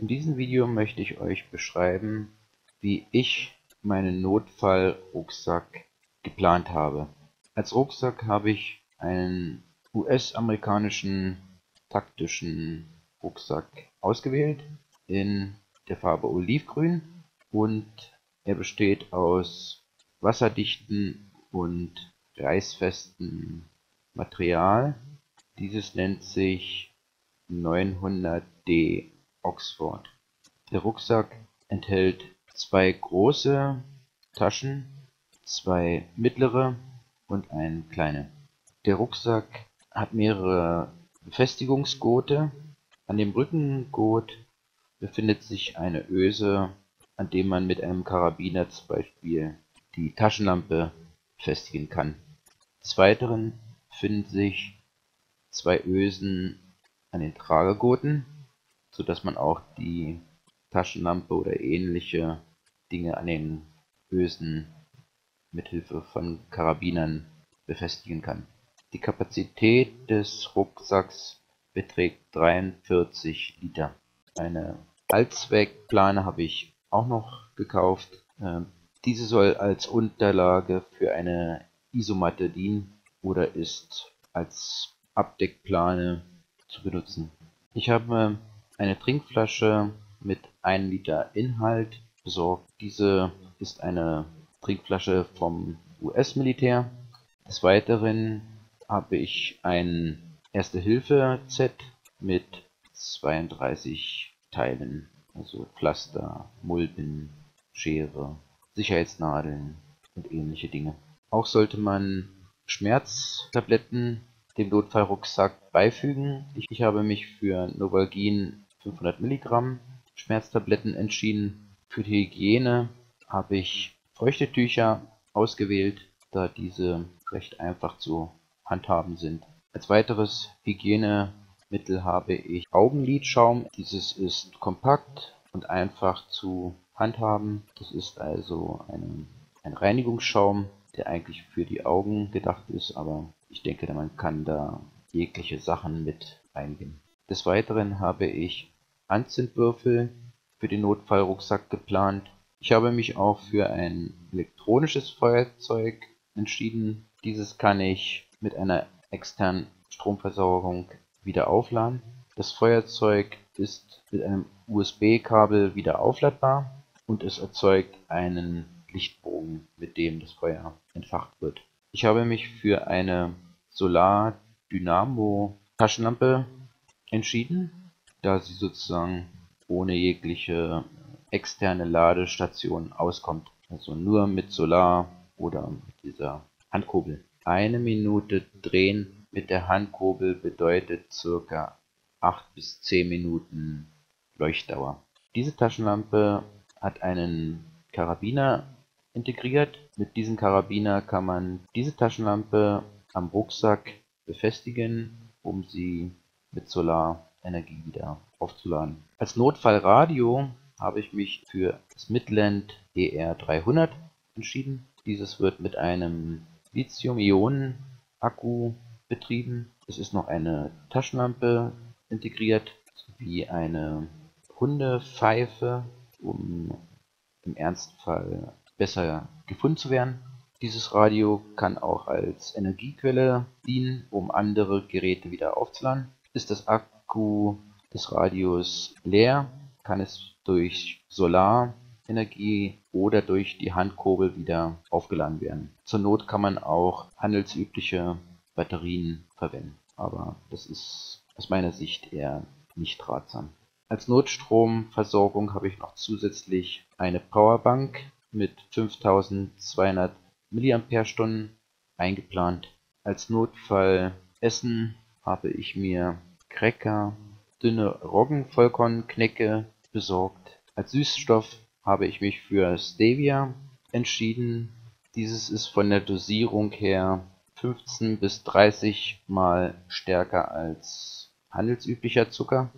In diesem Video möchte ich euch beschreiben, wie ich meinen Notfallrucksack geplant habe. Als Rucksack habe ich einen US-amerikanischen taktischen Rucksack ausgewählt in der Farbe Olivgrün und er besteht aus wasserdichten und reißfesten Material. Dieses nennt sich 900D Oxford. Der Rucksack enthält zwei große Taschen, zwei mittlere und eine kleine. Der Rucksack hat mehrere Befestigungsgurte. An dem Rückengurt befindet sich eine Öse, an dem man mit einem Karabiner zum Beispiel die Taschenlampe befestigen kann. Des Weiteren befinden sich zwei Ösen an den Tragegurten, so dass man auch die Taschenlampe oder ähnliche Dinge an den Ösen mithilfe von Karabinern befestigen kann. Die Kapazität des Rucksacks beträgt 43 Liter. Eine Allzweckplane habe ich auch noch gekauft. Ähm, diese soll als Unterlage für eine Isomatte dienen oder ist als Abdeckplane zu benutzen. Ich habe eine Trinkflasche mit 1 Liter Inhalt besorgt. Diese ist eine Trinkflasche vom US-Militär. Des Weiteren habe ich ein Erste-Hilfe-Set mit 32 Teilen, also Pflaster, Mulden, Schere, Sicherheitsnadeln und ähnliche Dinge. Auch sollte man Schmerztabletten dem Notfallrucksack beifügen. Ich, ich habe mich für Novalgin 500 Milligramm Schmerztabletten entschieden. Für die Hygiene habe ich feuchte Tücher ausgewählt, da diese recht einfach zu handhaben sind. Als weiteres Hygienemittel habe ich Augenlidschaum. Dieses ist kompakt und einfach zu handhaben. Das ist also ein, ein Reinigungsschaum, der eigentlich für die Augen gedacht ist, aber ich denke, man kann da jegliche Sachen mit eingehen. Des Weiteren habe ich Anzündwürfel für den Notfallrucksack geplant. Ich habe mich auch für ein elektronisches Feuerzeug entschieden. Dieses kann ich mit einer externen Stromversorgung wieder aufladen. Das Feuerzeug ist mit einem USB-Kabel wieder aufladbar und es erzeugt einen Lichtbogen, mit dem das Feuer entfacht wird. Ich habe mich für eine Solar-Dynamo-Taschenlampe entschieden, da sie sozusagen ohne jegliche externe Ladestation auskommt. Also nur mit Solar oder mit dieser Handkurbel. Eine Minute drehen mit der Handkurbel bedeutet circa 8 bis 10 Minuten Leuchtdauer. Diese Taschenlampe hat einen Karabiner integriert. Mit diesem Karabiner kann man diese Taschenlampe am Rucksack befestigen, um sie mit Solarenergie wieder aufzuladen. Als Notfallradio habe ich mich für das Midland ER300 entschieden. Dieses wird mit einem Lithium-Ionen-Akku betrieben. Es ist noch eine Taschenlampe integriert sowie eine Hundepfeife, um im Ernstfall besser gefunden zu werden. Dieses Radio kann auch als Energiequelle dienen, um andere Geräte wieder aufzuladen. Ist das Akku des Radios leer, kann es durch Solarenergie oder durch die Handkurbel wieder aufgeladen werden. Zur Not kann man auch handelsübliche Batterien verwenden, aber das ist aus meiner Sicht eher nicht ratsam. Als Notstromversorgung habe ich noch zusätzlich eine Powerbank mit 5200 mAh eingeplant. Als Notfallessen habe ich mir Cracker, dünne Roggenvollkornknecke besorgt. Als Süßstoff habe ich mich für Stevia entschieden. Dieses ist von der Dosierung her 15 bis 30 mal stärker als handelsüblicher Zucker.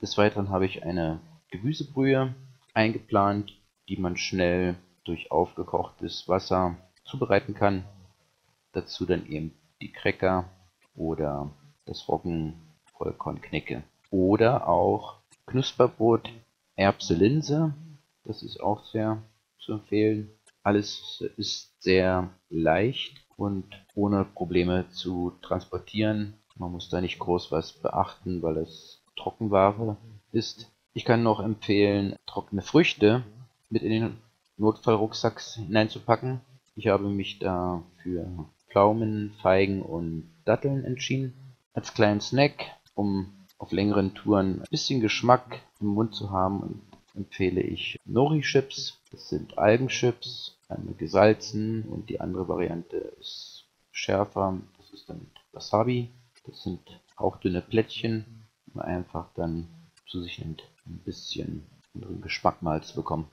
Des Weiteren habe ich eine Gemüsebrühe eingeplant, die man schnell durch aufgekochtes Wasser zubereiten kann. Dazu dann eben die Cracker oder das Roggenvollkornknecke. Oder auch Knusperbrot Erbse Linse, das ist auch sehr zu empfehlen. Alles ist sehr leicht und ohne Probleme zu transportieren. Man muss da nicht groß was beachten, weil es Trockenware ist. Ich kann noch empfehlen, trockene Früchte mit in den Notfallrucksack hineinzupacken. Ich habe mich da für Pflaumen, Feigen und Datteln entschieden. Als kleinen Snack, um auf längeren Touren ein bisschen Geschmack im Mund zu haben, empfehle ich Nori-Chips. Das sind Algenchips, einmal gesalzen und die andere Variante ist schärfer. Das ist dann Wasabi. Das sind hauchdünne Plättchen, die man einfach dann zu sich nimmt, ein bisschen anderen Geschmack mal zu bekommen.